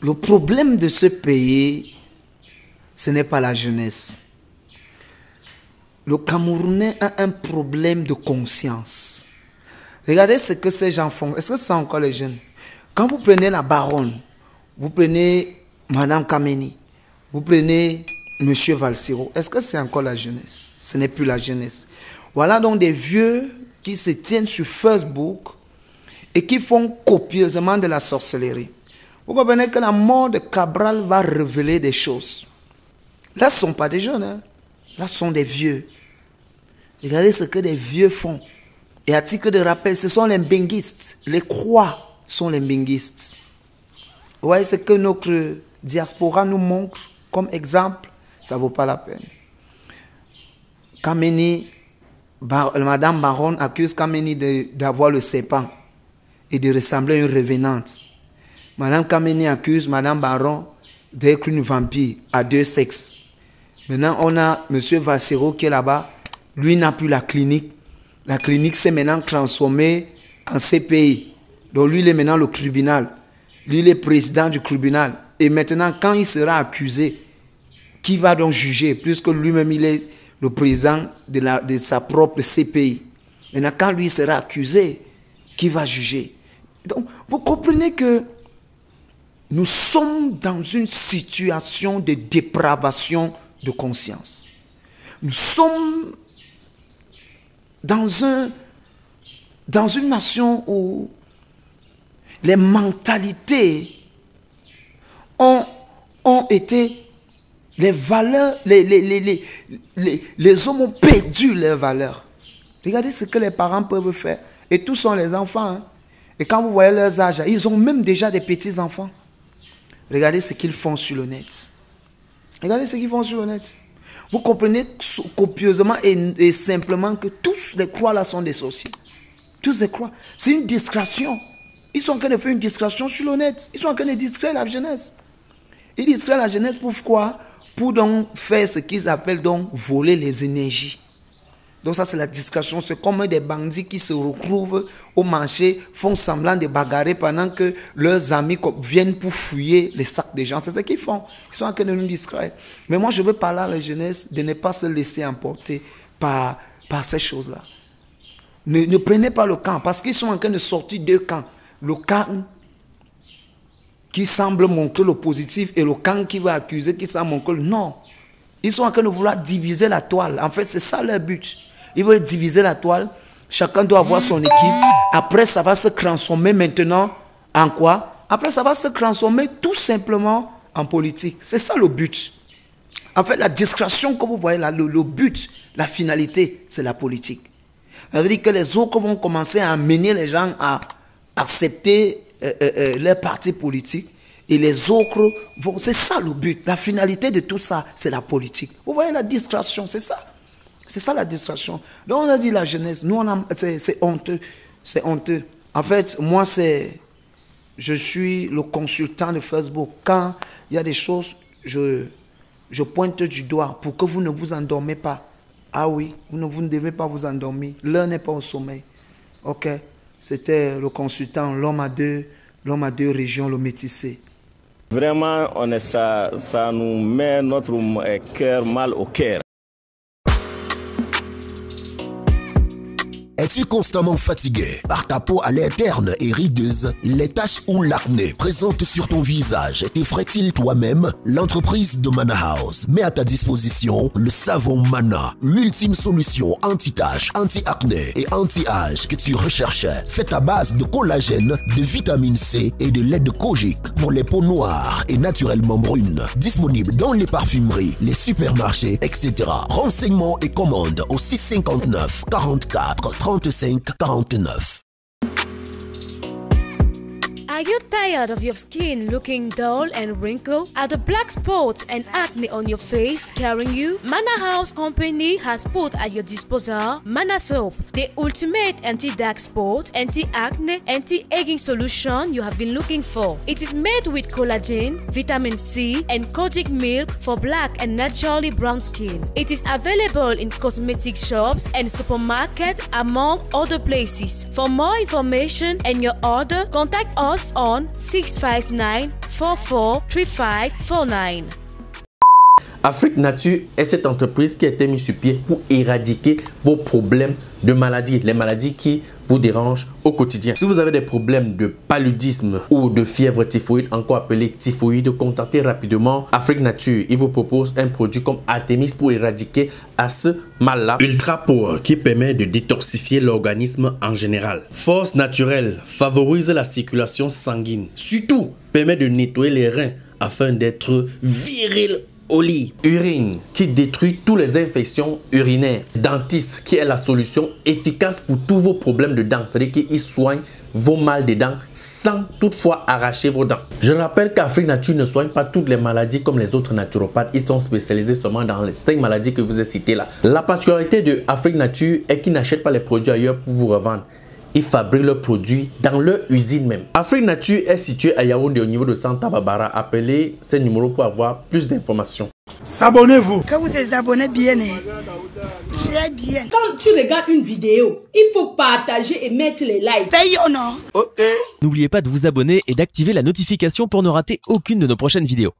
le problème de ce pays, ce n'est pas la jeunesse. Le Camerounais a un problème de conscience. Regardez ce que ces gens font. Est-ce que c'est encore les jeunes? Quand vous prenez la baronne, vous prenez Madame Kameni, vous prenez Monsieur Valsiro, est-ce que c'est encore la jeunesse? Ce n'est plus la jeunesse. Voilà donc des vieux qui se tiennent sur Facebook et qui font copieusement de la sorcellerie. Vous comprenez que la mort de Cabral va révéler des choses? Là, ce ne sont pas des jeunes. Hein. Là, ce sont des vieux. Regardez ce que des vieux font. Et à titre de rappel, ce sont les benguistes. Les croix sont les benguistes. Vous voyez ce que notre diaspora nous montre comme exemple? Ça ne vaut pas la peine. Kameni, Madame Baron accuse Kameni d'avoir le serpent et de ressembler à une revenante. Madame Kameni accuse Madame Baron d'être une vampire à deux sexes. Maintenant, on a Monsieur Vassero qui est là-bas. Lui n'a plus la clinique. La clinique s'est maintenant transformée en CPI. Donc lui, il est maintenant le tribunal. Lui, il est président du tribunal. Et maintenant, quand il sera accusé, qui va donc juger Puisque lui-même, il est le président de, de sa propre CPI. Maintenant, quand lui sera accusé, qui va juger? Donc, vous comprenez que nous sommes dans une situation de dépravation de conscience. Nous sommes dans, un, dans une nation où les mentalités ont, ont été, les valeurs, les, les, les, les, les hommes ont perdu leurs valeurs. Regardez ce que les parents peuvent faire. Et tous sont les enfants. Hein. Et quand vous voyez leurs âges, ils ont même déjà des petits-enfants. Regardez ce qu'ils font sur le net. Regardez ce qu'ils font sur le net. Vous comprenez copieusement et, simplement que tous les croix là sont des sorciers. Tous les croix. C'est une discrétion. Ils sont en train de faire une discrétion sur le net. Ils sont en train de distraire la jeunesse. Ils distraient la jeunesse pourquoi Pour donc faire ce qu'ils appellent donc voler les énergies. Donc ça, c'est la discrétion. C'est comme des bandits qui se retrouvent au marché, font semblant de bagarrer pendant que leurs amis viennent pour fouiller les sacs des gens. C'est ce qu'ils font. Ils sont en train de nous distraire. Mais moi, je veux parler à la jeunesse de ne pas se laisser emporter par, par ces choses-là. Ne, ne prenez pas le camp parce qu'ils sont en train de sortir deux camps. Le camp qui semble montrer le positif et le camp qui va accuser, qui semble montrer le non. Ils sont en train de vouloir diviser la toile. En fait, c'est ça leur but. Ils veulent diviser la toile. Chacun doit avoir son équipe. Après, ça va se transformer maintenant en quoi? Après, ça va se transformer tout simplement en politique. C'est ça le but. En fait, la discrétion que vous voyez là, le, but, la finalité, c'est la politique. Ça veut dire que les autres vont commencer à amener les gens à accepter euh, euh, euh, leur parti politique et les autres vont. C'est ça le but. La finalité de tout ça, c'est la politique. Vous voyez la discrétion, c'est ça. C'est ça la distraction. Donc on a dit la jeunesse, nous on c'est honteux, c'est honteux. En fait, moi c'est, je suis le consultant de Facebook. Quand il y a des choses, je, je pointe du doigt pour que vous ne vous endormez pas. Ah oui, vous ne, vous ne devez pas vous endormir. L'heure n'est pas au sommeil. Ok, c'était le consultant, l'homme à deux, l'homme à deux régions, le métissé. Vraiment, on est, ça, ça nous met notre cœur mal au cœur. Es-tu constamment fatigué par ta peau à l'interne et rideuse Les taches ou l'acné présentes sur ton visage t'effraient-ils toi-même? L'entreprise de Mana House met à ta disposition le savon Mana, l'ultime solution anti-taches, anti-acné et anti-âge que tu recherchais. Fait à base de collagène, de vitamine C et de lait de pour les peaux noires et naturellement brunes. Disponible dans les parfumeries, les supermarchés, etc. Renseignements et commandes au 659 44 30 165 49 are you tired of your skin looking dull and wrinkled? Are the black spots and acne on your face scaring you? Mana House Company has put at your disposal Mana Soap, the ultimate anti-dark spot, anti-acne, anti-aging solution you have been looking for. It is made with collagen, vitamin C, and kojic milk for black and naturally brown skin. It is available in cosmetic shops and supermarkets among other places. For more information and your order, contact us us on 659 443549. Afrique Nature est cette entreprise qui a été mise sur pied pour éradiquer vos problèmes de maladies, les maladies qui vous dérangent au quotidien. Si vous avez des problèmes de paludisme ou de fièvre typhoïde, encore appelé typhoïde, contactez rapidement Afrique Nature. Il vous propose un produit comme Artemis pour éradiquer à ce mal-là. Ultra Power qui permet de détoxifier l'organisme en général. Force naturelle favorise la circulation sanguine. Surtout, permet de nettoyer les reins afin d'être viril au. Urine qui détruit toutes les infections urinaires. Dentiste qui est la solution efficace pour tous vos problèmes de dents. C'est-à-dire qu'il soigne vos mal de dents sans toutefois arracher vos dents. Je rappelle qu'Afrique Nature ne soigne pas toutes les maladies comme les autres naturopathes. Ils sont spécialisés seulement dans les 5 maladies que vous ai citées là. La particularité de Afrique Nature est qu'ils n'achètent pas les produits ailleurs pour vous revendre ils fabriquent leurs produits dans leur usine même. Afrique Nature est située à Yaoundé au niveau de Santa Barbara. Appelez ce numéro pour avoir plus d'informations. S'abonnez-vous. Quand vous êtes abonné bien, très bien. Quand tu regardes une vidéo, il faut partager et mettre les likes. Payons, non Ok. N'oubliez pas de vous abonner et d'activer la notification pour ne rater aucune de nos prochaines vidéos.